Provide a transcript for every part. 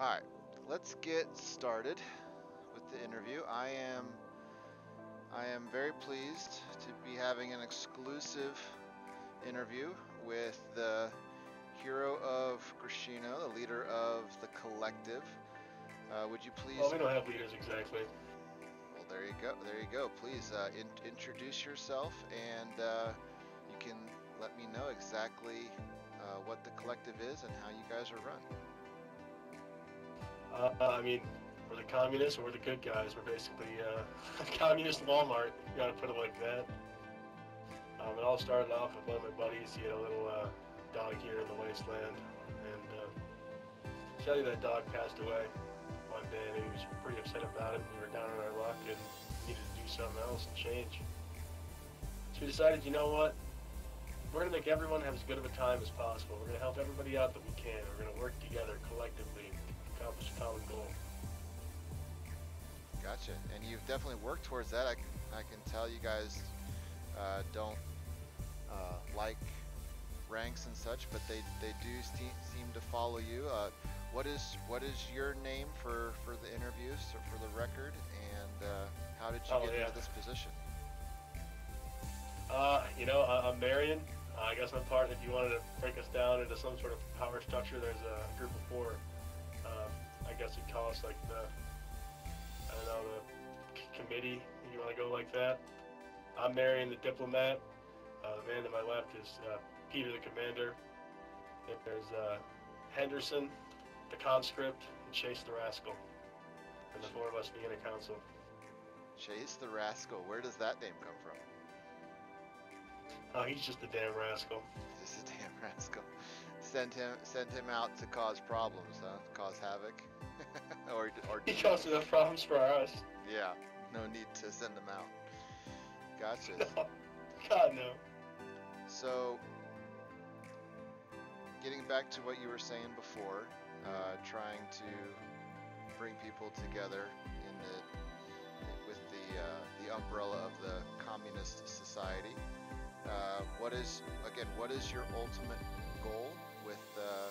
All right, let's get started with the interview. I am I am very pleased to be having an exclusive interview with the hero of Grishino, the leader of the collective. Uh, would you please? Well, we don't have leaders exactly. Well, there you go. There you go. Please uh, in- introduce yourself, and uh, you can let me know exactly uh, what the collective is and how you guys are run. Uh, I mean, we're the communists, we're the good guys. We're basically uh, a communist Walmart. You gotta put it like that. Um, it all started off with one of my buddies. He had a little uh, dog here in the wasteland, and uh, Shelly, that dog passed away one day, and he was pretty upset about it. And we were down on our luck and needed to do something else and change. So we decided, you know what? We're gonna make everyone have as good of a time as possible. We're gonna help everybody out that we can. We're gonna work together collectively to accomplish a common goal. Gotcha. And you've definitely worked towards that. I, can- I can tell you guys uh, don't uh, like ranks and such, but they, they do seem to follow you. Uh, what is what is your name for, for the interviews or for the record? And uh, how did you Oh, get yeah. into this position? Uh, you know, I- I'm Merian. Uh, I guess I'm part. If you wanted to break us down into some sort of power structure, there's a group of four. I guess you'd call us like the, I don't know, the c- committee. If you want to go like that. I'm Merian, the diplomat. Uh, the man to my left is uh, Peter, the commander. There's uh, Henderson, the conscript, and Chase, the rascal. And the four of us being a council. Chase the Rascal. Where does that name come from? Oh, he's just a damn rascal. This is damn rascal. Send him send him out to cause problems, huh? Cause havoc. or or He causes enough problems for us. yeah. No need to send him out. Gotcha. God no. So, getting back to what you were saying before, uh, trying to bring people together in the with the uh, the umbrella of the communist society. Uh, what is again? What is your ultimate goal with uh,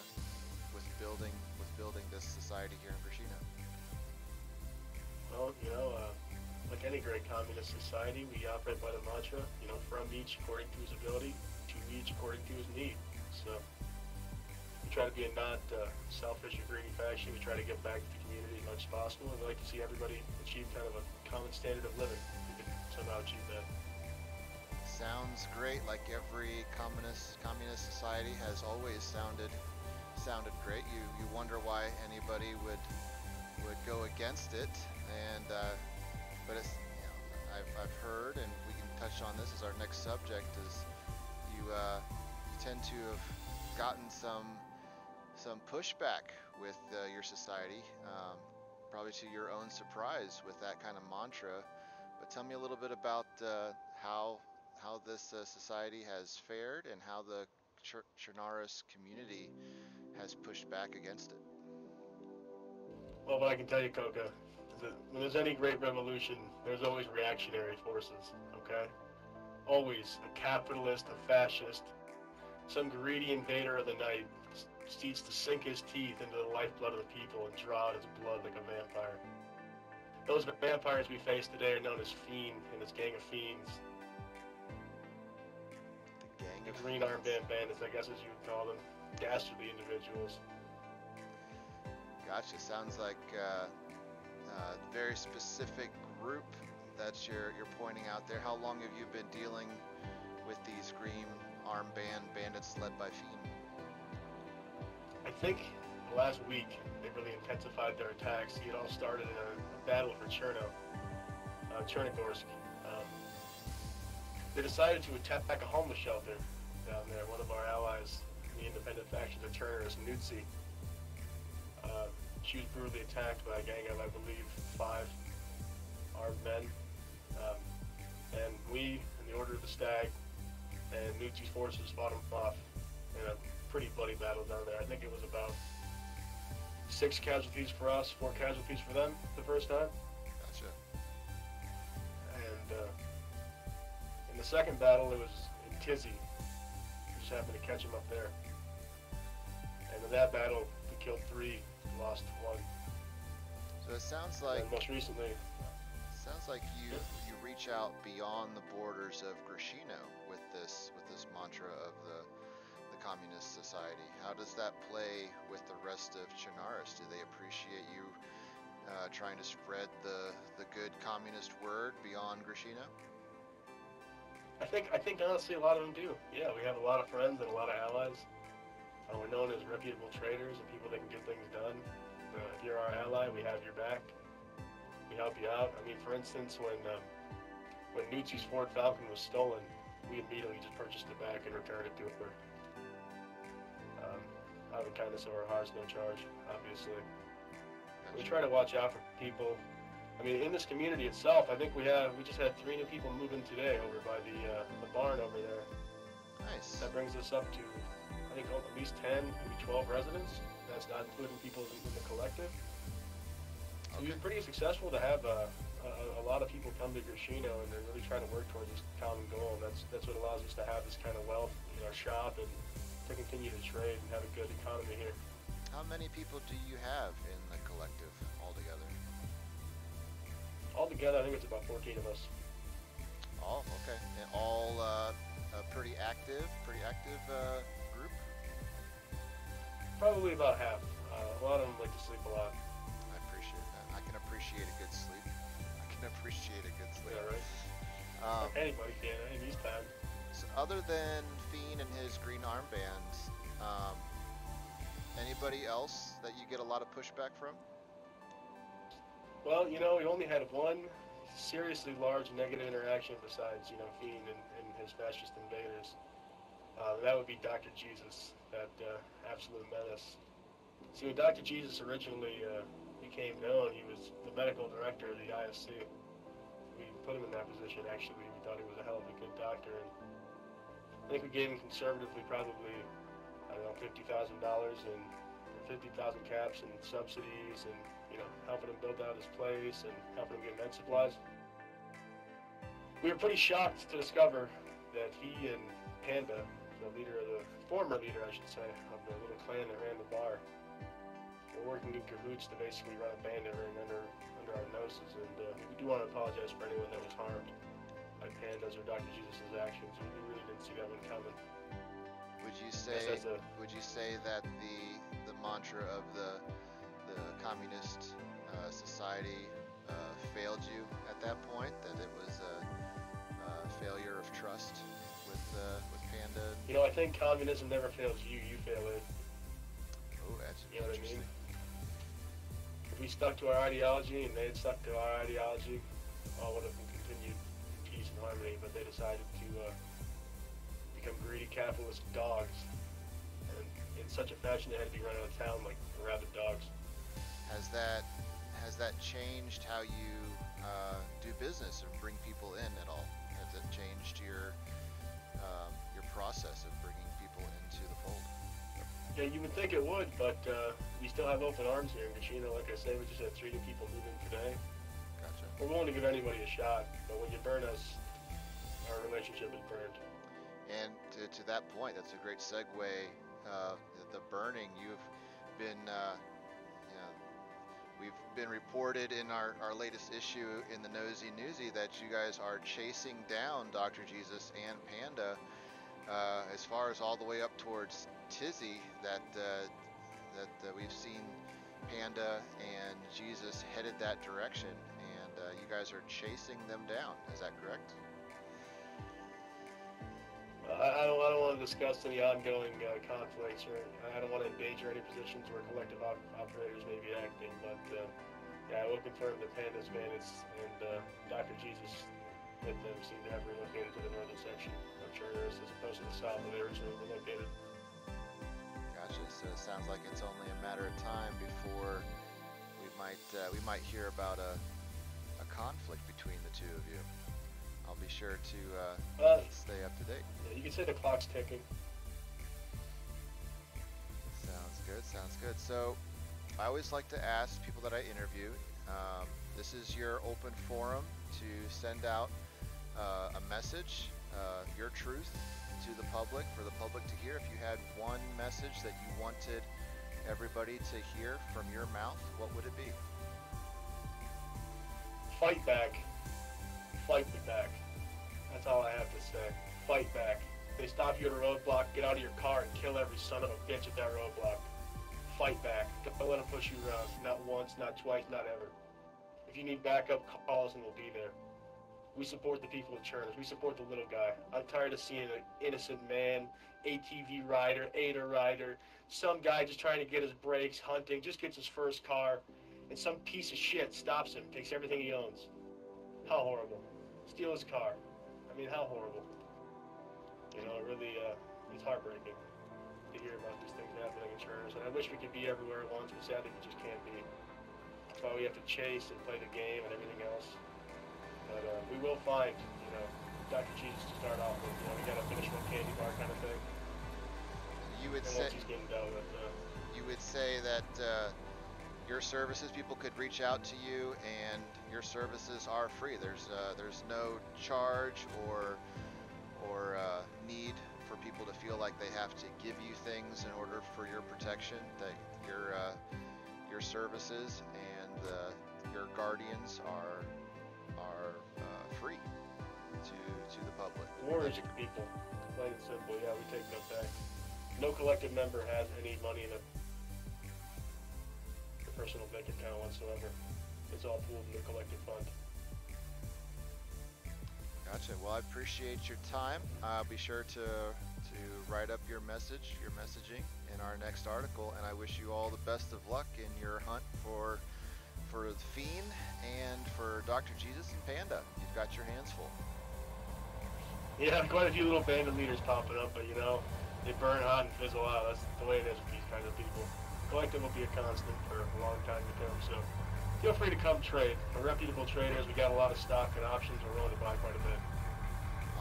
with building with building this society here in Grishino? Well, you know, uh, like any great communist society, we operate by the mantra, you know, from each according to his ability, to each according to his need. So we try to be a not uh, selfish or greedy faction. We try to give back to the community as much as possible, and we like to see everybody achieve kind of a common standard of living. We can somehow achieve that. Sounds great. Like every communist communist society has always sounded sounded great. You you wonder why anybody would would go against it, and uh, but it's you know, I've I've heard, and we can touch on this as our next subject. Is you uh, you tend to have gotten some some pushback with uh, your society, um, probably to your own surprise with that kind of mantra. But tell me a little bit about uh, how how this uh, society has fared and how the Ch- Chernarus community has pushed back against it. Well, what I can tell you, Koka, is that when there's any great revolution, there's always reactionary forces, okay? Always a capitalist, a fascist, some greedy invader of the night seeks to sink his teeth into the lifeblood of the people and draw out his blood like a vampire. Those vampires we face today are known as Fiend and his gang of fiends. The gang The of green armband bandits, I guess as you would call them. Dastardly individuals. Gotcha. Sounds like uh, uh, very specific group that you're you're pointing out there. How long have you been dealing with these green armband bandits led by Fiend? I think last week they really intensified their attacks. It all started in a, a battle for Cherno, uh, Chernogorsk. Um, they decided to attack a homeless shelter down there. One of our allies, the independent faction of Turners, Nutsi. Uh, she was brutally attacked by a gang of, I believe, five armed men. Um, and we, in the Order of the Stag, and Nutsi's forces fought them off in a pretty bloody battle down there. I think it was about six casualties for us, four casualties for them the first time. Gotcha. And uh, in the second battle, it was in Tisy. Just happened to catch him up there. And in that battle, we killed three, lost one. So it sounds like and most recently, sounds like you you reach out beyond the borders of Grishino with this with this mantra of the the communist society. How does that play with the rest of Chernarus? Do they appreciate you uh, trying to spread the the good communist word beyond Grishino? I think I think honestly a lot of them do. Yeah, we have a lot of friends and a lot of allies. Uh, we're known as reputable traders and people that can get things done. Uh, if you're our ally, we have your back. We help you out. I mean, for instance, when um, when Nucci's Ford Falcon was stolen, we immediately just purchased it back and returned it to her. Um, out of the kindness of our hearts, no charge, obviously. We try to watch out for people. I mean, in this community itself, I think we have we just had three new people move in today over by the uh, the barn over there. Nice. That brings us up to I think at least 10, maybe 12 residents. That's not including people in in the collective. So we've been pretty successful to have uh, a, a lot of people come to Grishino and they're really trying to work towards this common goal. And that's that's what allows us to have this kind of wealth in our shop and to continue to trade and have a good economy here. How many people do you have in the collective altogether? Altogether, I think it's about 14 of us. All okay. And all uh, a pretty active, pretty active uh, group. Probably about half. Uh, a lot of them like to sleep a lot. I appreciate that. I can appreciate a good sleep. I can appreciate a good sleep. Yeah, right. Um, Anybody can in these times. so other than Fiend and his green armband, um, anybody else that you get a lot of pushback from? Well, you know, we only had one seriously large negative interaction besides, you know, Fiend and, and his fascist invaders. Uh, that would be Dr. Jesus, that uh, absolute menace. See, when Dr. Jesus originally uh, became known, he was the medical director of the ISC. We put him in that position, actually. We thought he was a hell of a good doctor. And I think we gave him conservatively probably, I don't know, $50,000 and 50,000 caps and subsidies and, you know, helping him build out his place and helping him get med supplies. We were pretty shocked to discover that he and Panda, the leader of the former leader, I should say, of the little clan that ran the bar, were working in cahoots to basically run a bandit ring under under our noses. And uh, we do want to apologize for anyone that was harmed by Panda's or Dr. Jesus' actions. We really didn't see that one coming. Would you say a, would you say that the the mantra of the the communist uh, society uh, failed you at that point? That it was a, a failure of trust with uh, with Panda? you know, I think communism never fails you. You fail it. Oh, that's You know what I mean? If we stuck to our ideology and they had stuck to our ideology, all would have continued peace and harmony. But they decided to uh, become greedy capitalist dogs, in such a fashion they had to be run out of town like rabid dogs. Has that has that changed how you uh, do business or bring people in at all? Has it changed your um, your process of bringing people into the fold? Yeah, you would think it would, but uh, we still have open arms here in Gachino. Like I say, we just had three new people move in today. Gotcha. We're willing to give anybody a shot, but when you burn us, our relationship is burned. And to, to that point, that's a great segue. Uh, the, burning, you've been, uh, you know, we've been reported in our, our latest issue in the Nosey Newsie that you guys are chasing down Dr. Jesus and Panda uh, as far as all the way up towards Tisy. That uh, that uh, we've seen Panda and Jesus headed that direction, and uh, you guys are chasing them down. Is that correct? I, I don't, I don't want to discuss any ongoing uh, conflicts, or I don't want to endanger any positions where collective op- operators may be acting. But uh, yeah, I will confirm that Panda's Bandits and uh, Dr. Jesus with them seem to have relocated to the northern section of Chernarus as opposed to the south where they originally relocated. Gotcha. So it sounds like it's only a matter of time before we might uh, we might hear about a a conflict between the two of you. I'll be sure to uh, Uh, stay up to date. yeah, you can say the clock's ticking. Sounds good. Sounds good. So I always like to ask people that I interview. Um, this is your open forum to send out uh, a message, uh, your truth, to the public for the public to hear. If you had one message that you wanted everybody to hear from your mouth, what would it be? Fight back. Fight back. That's all I have to say. Fight back. If they stop you at a roadblock, get out of your car and kill every son of a bitch at that roadblock. Fight back. Don't let them push you around. Not once, not twice, not ever. If you need backup, call us and we'll be there. We support the people of Chernus. We support the little guy. I'm tired of seeing an innocent man, ATV rider, ADA rider, some guy just trying to get his brakes, hunting, just gets his first car, and some piece of shit stops him, takes everything he owns. How horrible. Steal his car. I mean, how horrible. You know, it really, uh, it's heartbreaking to hear about these things happening in Chernus. And I wish we could be everywhere at once, but sadly we just can't be. That's why we have to chase and play the game and everything else. But uh, we will find, you know, Dr. Jesus to start off with. You know, we got to finish one candy bar kind of thing. You would And say once he's getting done with, uh, you would say that uh, your services, people could reach out to you, and your services are free. There's uh, there's no charge or or uh, need for people to feel like they have to give you things in order for your protection. That your uh, your services and uh, your guardians are are uh, free to to the public. war is people. Plain and simple. Yeah, we take no pay. No collective member has any money in a personal bank account whatsoever. It's all pooled in the collective fund. Gotcha. Well, I appreciate your time. I'll be sure to to write up your message, your messaging in our next article, and I wish you all the best of luck in your hunt for for the fiend and for Dr. Jesus and Panda. You've got your hands full. Yeah, quite a few little bandit leaders popping up, but you know, they burn hot and fizzle out. That's the way it is with these kinds of people. Collective will be a constant for a long time to come, so feel free to come trade. We're reputable traders. We got a lot of stock and options. We're willing to buy quite a bit.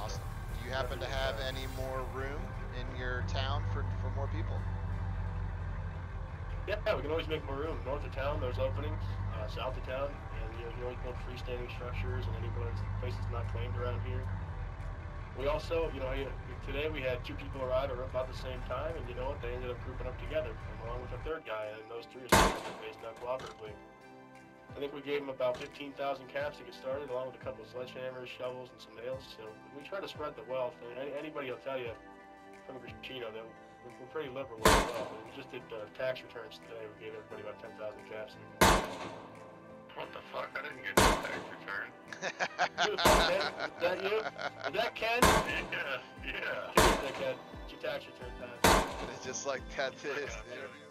Awesome. Do you happen to have any more room in your town for for more people? Yeah, we can always make more room. North of town, there's openings. Uh, south of town, and you know, you can always build freestanding structures and any place places not claimed around here. We also, you know, today we had two people arrive at about the same time, and you know what? They ended up grouping up together, along with a third guy, and those three are based out cooperatively. I think we gave them about 15,000 caps to get started, along with a couple of sledgehammers, shovels, and some nails. So we try to spread the wealth. Mean, anybody will tell you from Grishino that we're, pretty liberal with wealth. We just did uh, tax returns today. We gave everybody about 10,000 caps. What the fuck? I didn't get return. You, Is that you? Is that Ken? Yeah, yeah. That Ken? It's your tax return time. Just like that. Is. Yeah.